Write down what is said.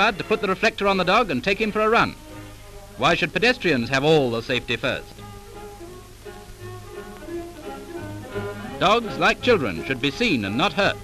To put the reflector on the dog and take him for a run. Why should pedestrians have all the safety first? Dogs, like children, should be seen and not hurt.